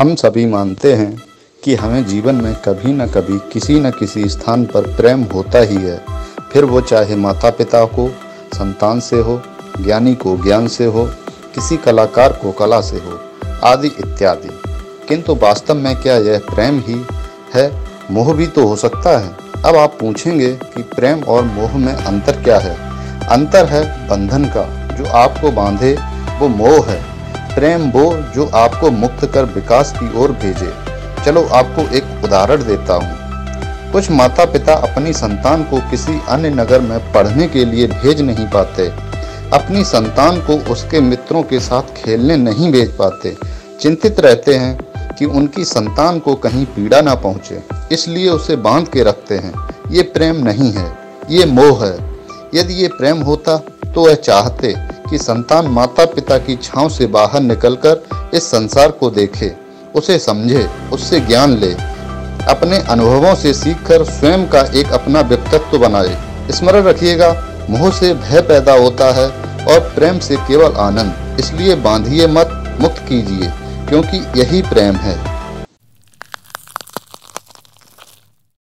हम सभी मानते हैं कि हमें जीवन में कभी न कभी किसी न किसी स्थान पर प्रेम होता ही है। फिर वो चाहे माता पिता को संतान से हो, ज्ञानी को ज्ञान से हो, किसी कलाकार को कला से हो, आदि इत्यादि। किंतु वास्तव में क्या यह प्रेम ही है? मोह भी तो हो सकता है। अब आप पूछेंगे कि प्रेम और मोह में अंतर क्या है? अंतर है बंधन का। जो आपको बांधे, वो मोह है। प्रेम वो जो आपको मुक्त कर विकास की ओर भेजे। चलो आपको एक उदाहरण देता हूँ। कुछ माता पिता अपनी संतान को किसी अन्य नगर में पढ़ने के लिए भेज नहीं पाते। अपनी संतान को उसके मित्रों के साथ खेलने नहीं भेज पाते। चिंतित रहते हैं कि उनकी संतान को कहीं पीड़ा ना पहुँचे, इसलिए उसे बाँध के रखते हैं। ये प्रेम नहीं है, ये मोह है। यदि ये प्रेम होता तो वह चाहते कि संतान माता पिता की छांव से बाहर निकलकर इस संसार को देखे, उसे समझे, उससे ज्ञान ले। अपने अनुभवों से सीखकर स्वयं का एक अपना व्यक्तित्व बनाए। स्मरण रखिएगा, मोह से भय पैदा होता है और प्रेम से केवल आनंद। इसलिए बांधिए मत, मुक्त कीजिए, क्योंकि यही प्रेम है।